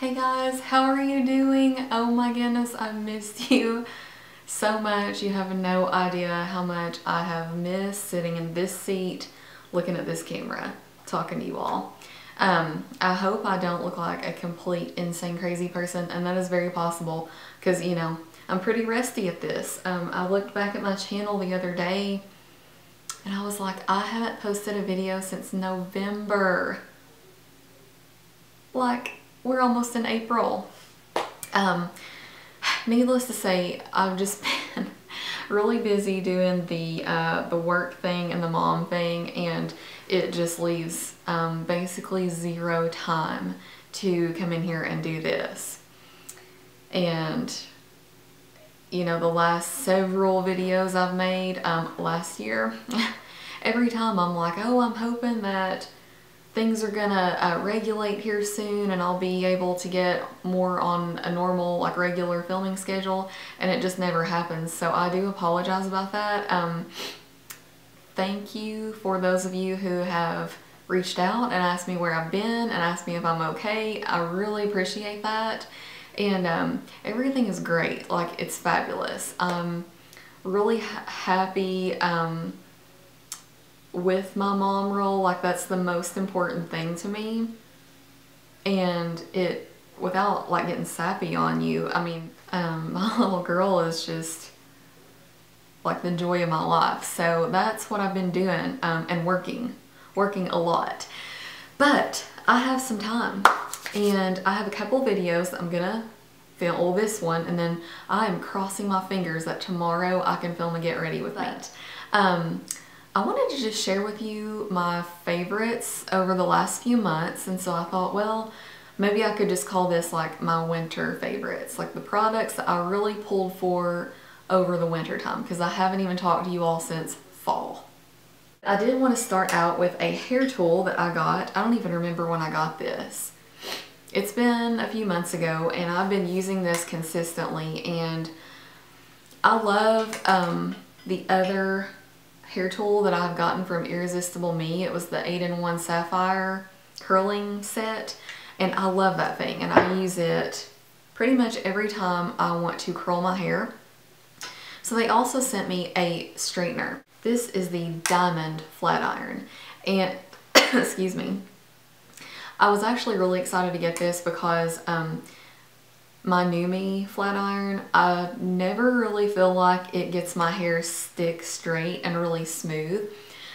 Hey guys, how are you doing? Oh my goodness, I missed you so much. You have no idea how much I have missed sitting in this seat, looking at this camera, talking to you all. Um, I hope I don't look like a complete insane crazy person, and that is very possible because, you know, I'm pretty rusty at this. Um, I looked back at my channel the other day and I was like, I haven't posted a video since November. Like, we're almost in April. Um, needless to say, I've just been really busy doing the uh, the work thing and the mom thing and it just leaves um, basically zero time to come in here and do this. And you know, the last several videos I've made um, last year, every time I'm like, oh, I'm hoping that things are gonna uh, regulate here soon and I'll be able to get more on a normal like regular filming schedule and it just never happens. So I do apologize about that. Um, thank you for those of you who have reached out and asked me where I've been and asked me if I'm okay. I really appreciate that. And um, everything is great. Like it's fabulous. I'm really ha happy um, with my mom role like that's the most important thing to me. And it without like getting sappy on you I mean um, my little girl is just like the joy of my life. So that's what I've been doing um, and working working a lot. But I have some time and I have a couple videos I'm gonna film this one and then I am crossing my fingers that tomorrow I can film and get ready with that. Um, I wanted to just share with you my favorites over the last few months and so I thought well maybe I could just call this like my winter favorites like the products that I really pulled for over the winter time because I haven't even talked to you all since fall. I did want to start out with a hair tool that I got. I don't even remember when I got this. It's been a few months ago and I've been using this consistently and I love um, the other hair tool that I've gotten from Irresistible Me. It was the 8-in-1 Sapphire curling set and I love that thing and I use it pretty much every time I want to curl my hair. So they also sent me a straightener. This is the Diamond Flat Iron and excuse me I was actually really excited to get this because um, my NuMe flat iron, I never really feel like it gets my hair stick straight and really smooth.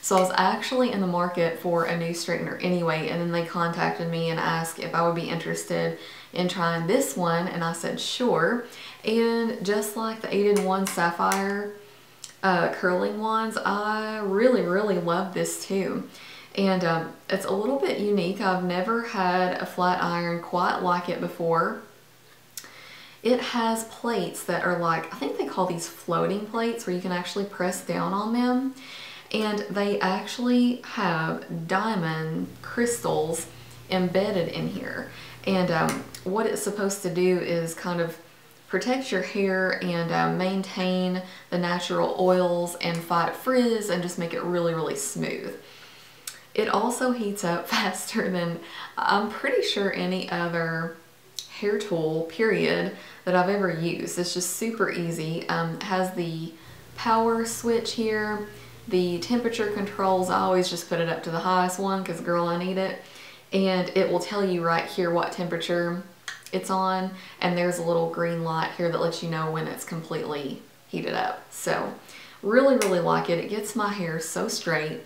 So I was actually in the market for a new straightener anyway and then they contacted me and asked if I would be interested in trying this one and I said sure. And just like the 8-in-1 Sapphire uh, curling ones, I really, really love this too and um, it's a little bit unique. I've never had a flat iron quite like it before. It has plates that are like, I think they call these floating plates where you can actually press down on them. And they actually have diamond crystals embedded in here. And um, what it's supposed to do is kind of protect your hair and uh, maintain the natural oils and fight frizz and just make it really, really smooth. It also heats up faster than I'm pretty sure any other hair tool, period, that I've ever used. It's just super easy. Um, has the power switch here, the temperature controls, I always just put it up to the highest one because girl, I need it. And it will tell you right here what temperature it's on. And there's a little green light here that lets you know when it's completely heated up. So really, really like it. It gets my hair so straight.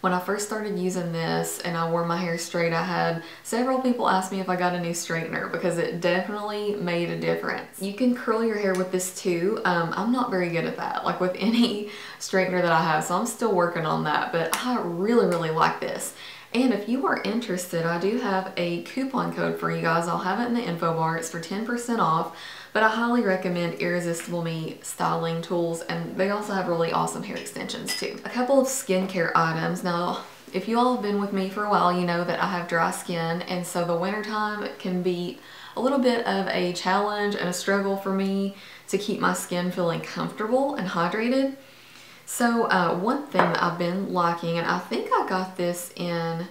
When I first started using this and I wore my hair straight, I had several people ask me if I got a new straightener because it definitely made a difference. You can curl your hair with this too. Um, I'm not very good at that, like with any straightener that I have, so I'm still working on that, but I really, really like this. And if you are interested, I do have a coupon code for you guys. I'll have it in the info bar. It's for 10% off. But I highly recommend Irresistible Me styling tools and they also have really awesome hair extensions too. A couple of skincare items. Now, if you all have been with me for a while, you know that I have dry skin and so the wintertime can be a little bit of a challenge and a struggle for me to keep my skin feeling comfortable and hydrated. So uh, one thing that I've been liking, and I think I got this in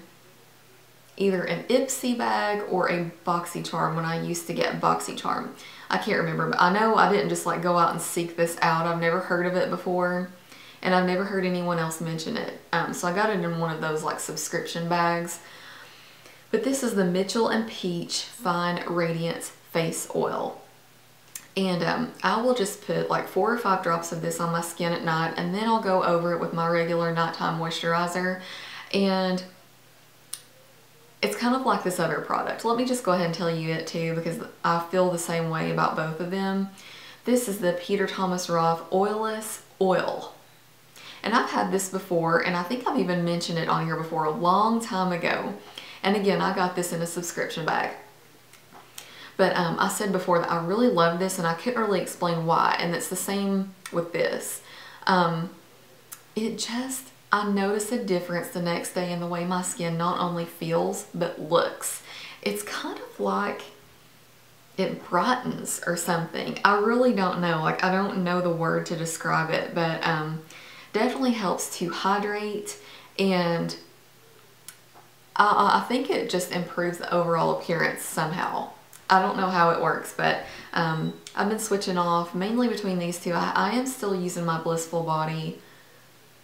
either an Ipsy bag or a BoxyCharm when I used to get BoxyCharm. I can't remember, but I know I didn't just like go out and seek this out. I've never heard of it before and I've never heard anyone else mention it. Um, so I got it in one of those like subscription bags. But this is the Mitchell and Peach Fine Radiance Face Oil. And um, I will just put like four or five drops of this on my skin at night and then I'll go over it with my regular nighttime moisturizer. And it's kind of like this other product. Let me just go ahead and tell you it too because I feel the same way about both of them. This is the Peter Thomas Roth Oilless Oil. And I've had this before and I think I've even mentioned it on here before a long time ago. And again, I got this in a subscription bag. But um, I said before that I really love this and I couldn't really explain why. And it's the same with this. Um, it just, I notice a difference the next day in the way my skin not only feels, but looks. It's kind of like it brightens or something. I really don't know. Like, I don't know the word to describe it, but um, definitely helps to hydrate and I, I think it just improves the overall appearance somehow. I don't know how it works, but um, I've been switching off mainly between these two. I, I, am still using my Blissful Body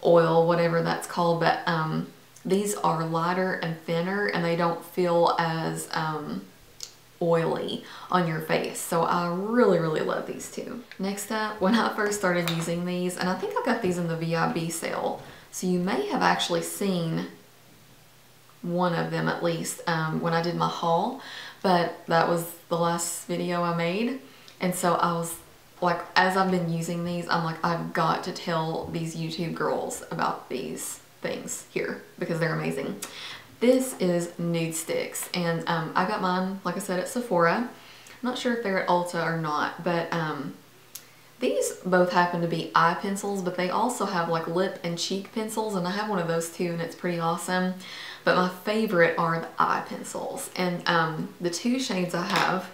oil, whatever that's called, but um, these are lighter and thinner and they don't feel as um, oily on your face. So I really, really love these two. Next up, when I first started using these, and I think I got these in the VIB sale, so you may have actually seen one of them at least um, when I did my haul, but that was the last video I made. And so I was like, as I've been using these, I'm like, I've got to tell these YouTube girls about these things here because they're amazing. This is Nudestix and um, I got mine, like I said, at Sephora. I'm not sure if they're at Ulta or not, but um, these both happen to be eye pencils, but they also have like lip and cheek pencils, and I have one of those too, and it's pretty awesome. But my favorite are the eye pencils, and um, the two shades I have,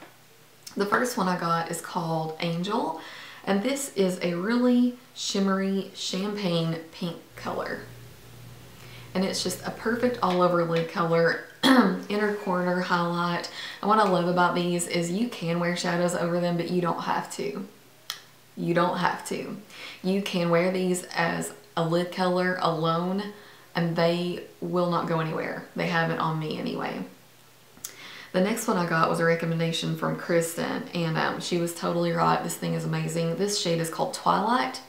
the first one I got is called Angel, and this is a really shimmery champagne pink color. And it's just a perfect all over lid color, inner corner highlight. And what I love about these is you can wear shadows over them, but you don't have to. You don't have to. You can wear these as a lid color alone and they will not go anywhere. They haven't on me anyway. The next one I got was a recommendation from Kristen and um, she was totally right. This thing is amazing. This shade is called Twilight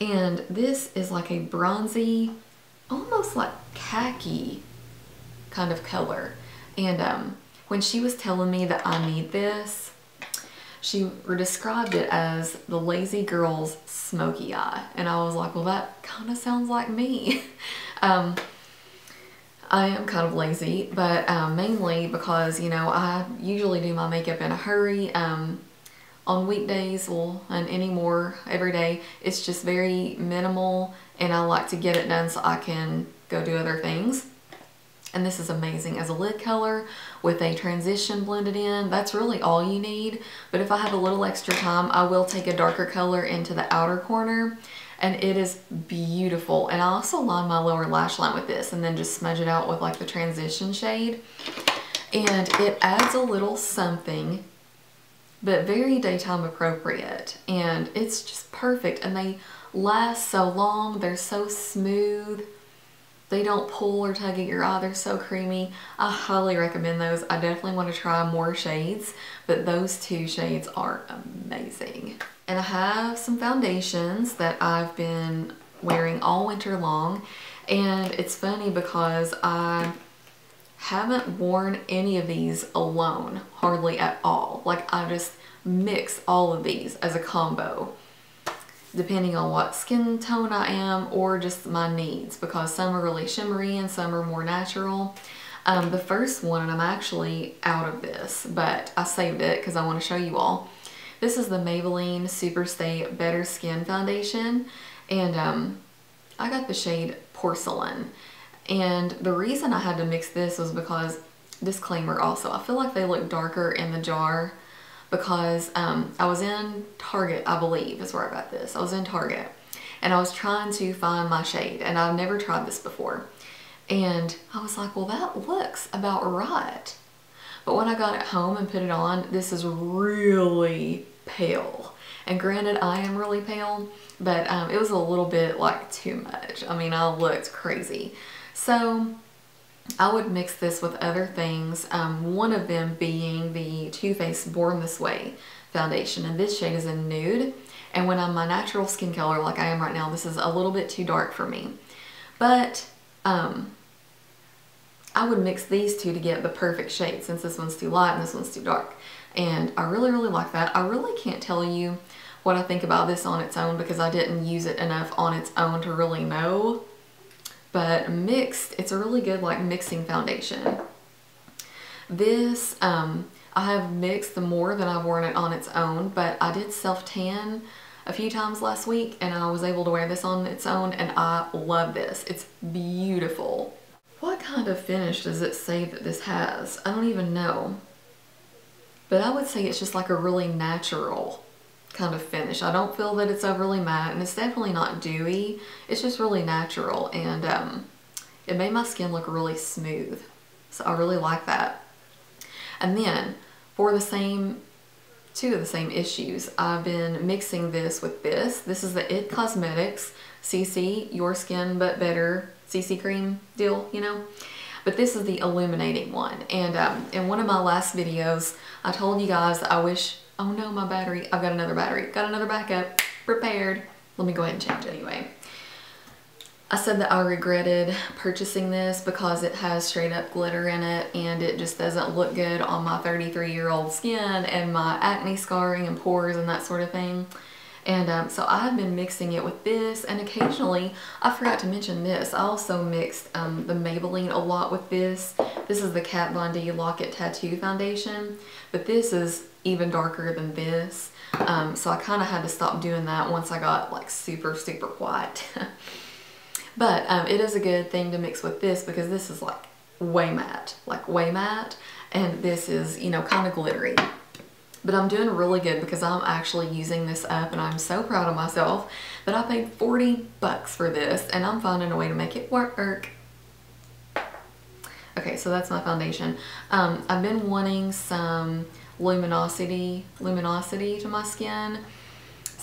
and this is like a bronzy, almost like khaki kind of color. And um, when she was telling me that I need this, she described it as the lazy girl's smoky eye. And I was like, well, that kind of sounds like me. um, I am kind of lazy, but um, mainly because, you know, I usually do my makeup in a hurry. Um, on weekdays, well, and anymore every day, it's just very minimal and I like to get it done so I can go do other things and this is amazing as a lid color with a transition blended in. That's really all you need, but if I have a little extra time, I will take a darker color into the outer corner and it is beautiful. And I also line my lower lash line with this and then just smudge it out with like the transition shade. And it adds a little something, but very daytime appropriate. And it's just perfect. And they last so long. They're so smooth. They don't pull or tug at your eye. They're so creamy. I highly recommend those. I definitely want to try more shades, but those two shades are amazing. And I have some foundations that I've been wearing all winter long. And it's funny because I haven't worn any of these alone, hardly at all. Like I just mix all of these as a combo depending on what skin tone I am or just my needs because some are really shimmery and some are more natural. Um, the first one, and I'm actually out of this, but I saved it because I want to show you all. This is the Maybelline Superstay Better Skin Foundation, and um, I got the shade Porcelain. And the reason I had to mix this was because, disclaimer also, I feel like they look darker in the jar because um, I was in Target, I believe is where I got this. I was in Target and I was trying to find my shade and I've never tried this before. And I was like, well, that looks about right. But when I got it home and put it on, this is really pale. And granted, I am really pale, but um, it was a little bit like too much. I mean, I looked crazy. So I would mix this with other things, um, one of them being the Too Faced Born This Way foundation. And this shade is a nude. And when I'm my natural skin color like I am right now, this is a little bit too dark for me. But um, I would mix these two to get the perfect shade since this one's too light and this one's too dark. And I really, really like that. I really can't tell you what I think about this on its own because I didn't use it enough on its own to really know. But mixed, it's a really good like mixing foundation. This, um, I have mixed the more than I've worn it on its own, but I did self-tan a few times last week and I was able to wear this on its own and I love this. It's beautiful. What kind of finish does it say that this has? I don't even know. But I would say it's just like a really natural kind of finish. I don't feel that it's overly matte and it's definitely not dewy. It's just really natural and um, it made my skin look really smooth. So I really like that. And then for the same two of the same issues. I've been mixing this with this. This is the IT Cosmetics CC Your Skin But Better CC cream deal, you know. But this is the illuminating one. And um, in one of my last videos, I told you guys I wish, oh no, my battery, I've got another battery, got another backup, prepared. Let me go ahead and change it anyway. I said that I regretted purchasing this because it has straight up glitter in it and it just doesn't look good on my 33 year old skin and my acne scarring and pores and that sort of thing. And um, so I've been mixing it with this and occasionally, I forgot to mention this, I also mixed um, the Maybelline a lot with this. This is the Kat Von D Lock It Tattoo Foundation, but this is even darker than this. Um, so I kind of had to stop doing that once I got like super, super white. but um, it is a good thing to mix with this because this is like way matte, like way matte. And this is, you know, kind of glittery. But I'm doing really good because I'm actually using this up and I'm so proud of myself that I paid 40 bucks for this and I'm finding a way to make it work. Okay, so that's my foundation. Um, I've been wanting some luminosity, luminosity to my skin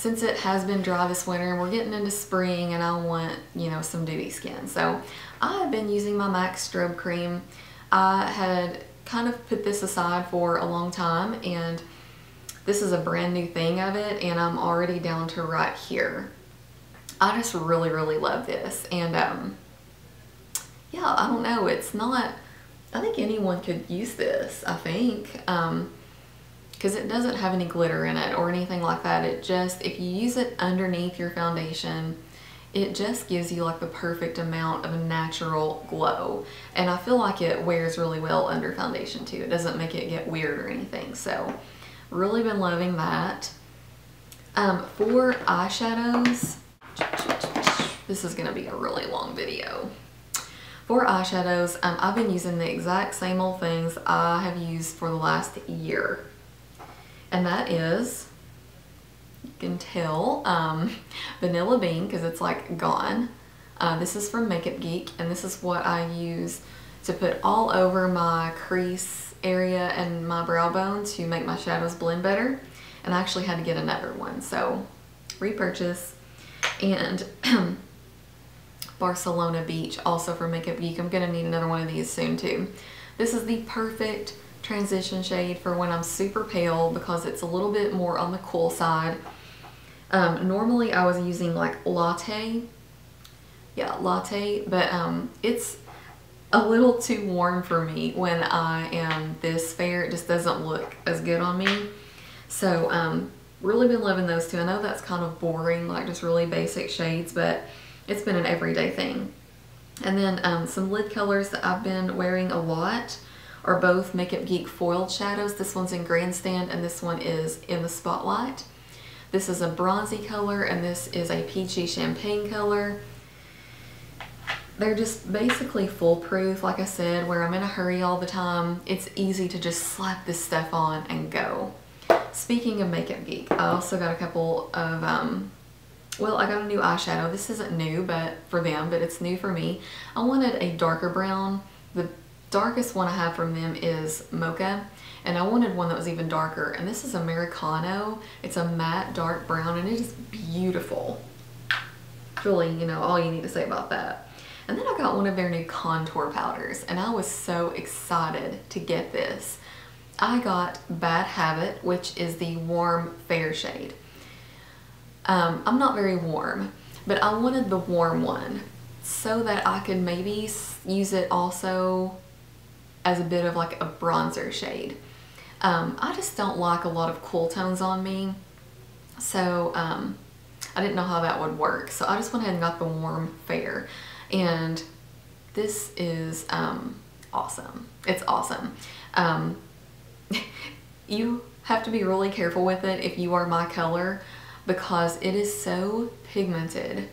since it has been dry this winter and we're getting into spring and I want, you know, some dewy skin. So I've been using my MAC Strobe Cream. I had kind of put this aside for a long time and this is a brand new thing of it and I'm already down to right here. I just really, really love this. And um, yeah, I don't know. It's not, I think anyone could use this, I think. Um, because it doesn't have any glitter in it or anything like that. It just, if you use it underneath your foundation, it just gives you like the perfect amount of a natural glow. And I feel like it wears really well under foundation too. It doesn't make it get weird or anything. So Really been loving that. Um, for eyeshadows, this is going to be a really long video. For eyeshadows, um, I've been using the exact same old things I have used for the last year. And that is, you can tell, um, Vanilla Bean because it's like gone. Uh, this is from Makeup Geek and this is what I use to put all over my crease area and my brow bone to make my shadows blend better. And I actually had to get another one, so repurchase. And Barcelona Beach, also for Makeup Geek. I'm gonna need another one of these soon too. This is the perfect transition shade for when I'm super pale because it's a little bit more on the cool side. Um, normally I was using like latte, yeah, latte, but um, it's a little too warm for me when I am this fair. It just doesn't look as good on me. So um, really been loving those two. I know that's kind of boring, like just really basic shades, but it's been an everyday thing. And then um, some lid colors that I've been wearing a lot are both Makeup Geek foiled shadows. This one's in Grandstand and this one is in the Spotlight. This is a bronzy color and this is a peachy champagne color. They're just basically foolproof, like I said, where I'm in a hurry all the time. It's easy to just slap this stuff on and go. Speaking of Makeup Geek, I also got a couple of um, well, I got a new eyeshadow. This isn't new but for them, but it's new for me. I wanted a darker brown. The darkest one I have from them is Mocha, and I wanted one that was even darker. And this is Americano. It's a matte dark brown, and it is beautiful. Really, you know, all you need to say about that. And then I got one of their new contour powders, and I was so excited to get this. I got Bad Habit, which is the warm fair shade. Um, I'm not very warm, but I wanted the warm one so that I could maybe use it also as a bit of like a bronzer shade. Um, I just don't like a lot of cool tones on me, so um, I didn't know how that would work. So I just went ahead and got the warm fair, and this is um, awesome. It's awesome. Um, you have to be really careful with it if you are my color because it is so pigmented.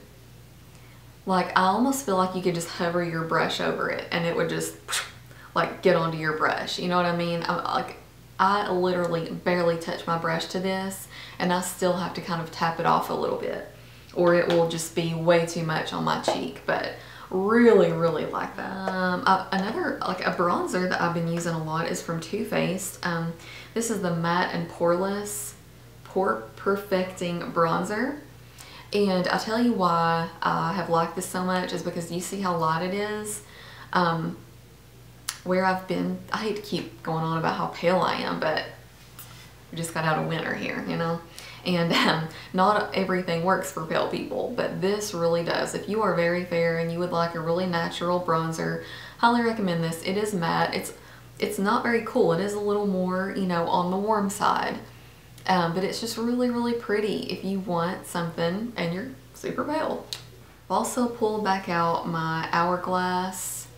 Like I almost feel like you could just hover your brush over it and it would just like get onto your brush. You know what I mean? I, like I literally barely touch my brush to this and I still have to kind of tap it off a little bit or it will just be way too much on my cheek. But really, really like that. Um, uh, another, like a bronzer that I've been using a lot is from Too Faced. Um, this is the Matte and Poreless Pore Perfecting Bronzer. And I'll tell you why I have liked this so much is because you see how light it is. Um, where I've been, I hate to keep going on about how pale I am, but we just got out of winter here, you know? And um, not everything works for pale people, but this really does. If you are very fair and you would like a really natural bronzer, highly recommend this. It is matte. It's it's not very cool. It is a little more, you know, on the warm side. Um, but it's just really, really pretty if you want something and you're super pale. I've also pulled back out my Hourglass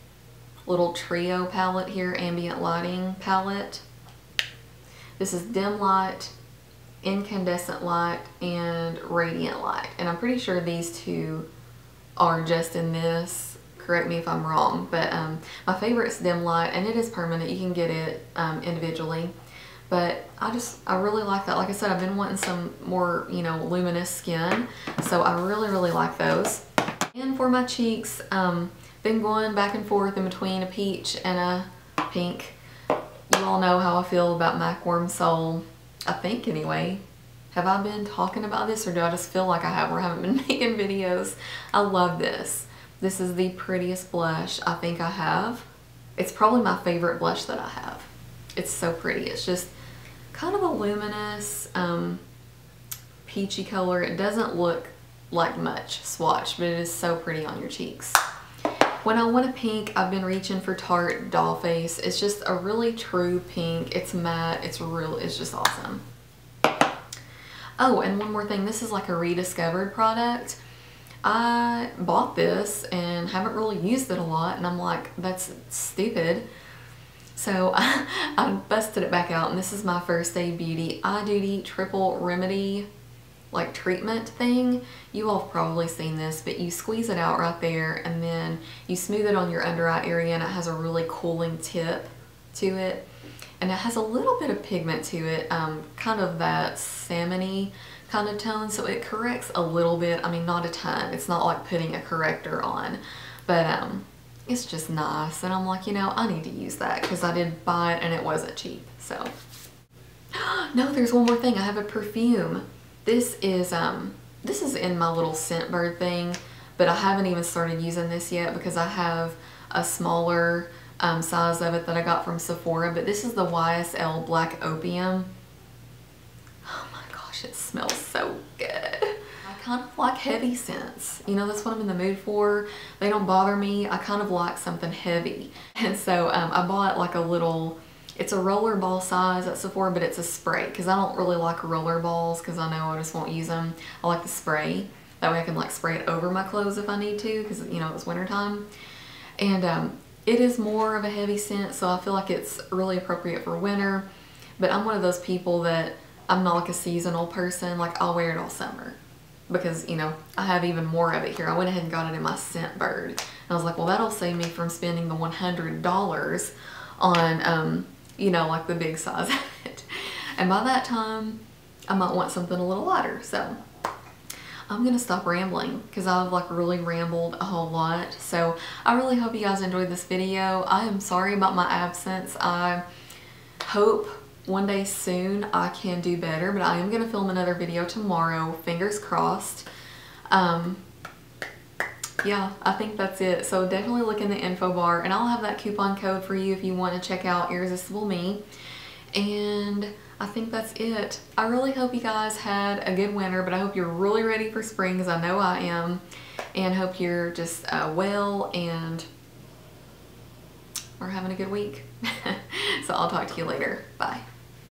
little trio palette here, ambient lighting palette. This is dim light, incandescent light, and radiant light. And I'm pretty sure these two are just in this. Correct me if I'm wrong, but um, my favorite is dim light, and it is permanent. You can get it um, individually. But I just, I really like that. Like I said, I've been wanting some more, you know, luminous skin. So I really, really like those. And for my cheeks, um, been going back and forth in between a peach and a pink. You all know how I feel about MAC Warm Soul. I think anyway. Have I been talking about this or do I just feel like I have or haven't been making videos? I love this. This is the prettiest blush I think I have. It's probably my favorite blush that I have. It's so pretty. It's just kind of a luminous um, peachy color. It doesn't look like much swatch, but it is so pretty on your cheeks. When I want a pink, I've been reaching for Tarte Dollface. It's just a really true pink. It's matte. It's real. It's just awesome. Oh, and one more thing. This is like a rediscovered product. I bought this and haven't really used it a lot and I'm like, that's stupid. So I, busted it back out and this is my First Aid Beauty Eye Duty Triple Remedy like treatment thing. You all have probably seen this, but you squeeze it out right there and then you smooth it on your under eye area and it has a really cooling tip to it. And it has a little bit of pigment to it, um, kind of that salmony kind of tone, so it corrects a little bit. I mean, not a ton. It's not like putting a corrector on, but um, it's just nice. And I'm like, you know, I need to use that because I did buy it and it wasn't cheap. So, no, there's one more thing. I have a perfume. This is, um, this is in my little Scentbird thing, but I haven't even started using this yet because I have a smaller um, size of it that I got from Sephora. But this is the YSL Black Opium. Oh my gosh, it smells so good I kind of like heavy scents. You know, that's what I'm in the mood for. They don't bother me. I kind of like something heavy. And so um, I bought like a little, it's a roller ball size at Sephora, but it's a spray because I don't really like roller balls because I know I just won't use them. I like the spray. That way I can like spray it over my clothes if I need to because, you know, it's wintertime. And um, it is more of a heavy scent, so I feel like it's really appropriate for winter. But I'm one of those people that I'm not like a seasonal person. Like I'll wear it all summer because, you know, I have even more of it here. I went ahead and got it in my Scentbird. And I was like, well, that'll save me from spending the $100 on, um, you know, like the big size of it. And by that time, I might want something a little lighter. So I'm gonna stop rambling because I've like really rambled a whole lot. So I really hope you guys enjoyed this video. I am sorry about my absence. I hope one day soon I can do better, but I am gonna film another video tomorrow, fingers crossed. Um, yeah, I think that's it. So definitely look in the info bar and I'll have that coupon code for you if you want to check out Irresistible Me. And I think that's it. I really hope you guys had a good winter, but I hope you're really ready for spring because I know I am. And hope you're just uh, well and we're having a good week. so I'll talk to you later. Bye.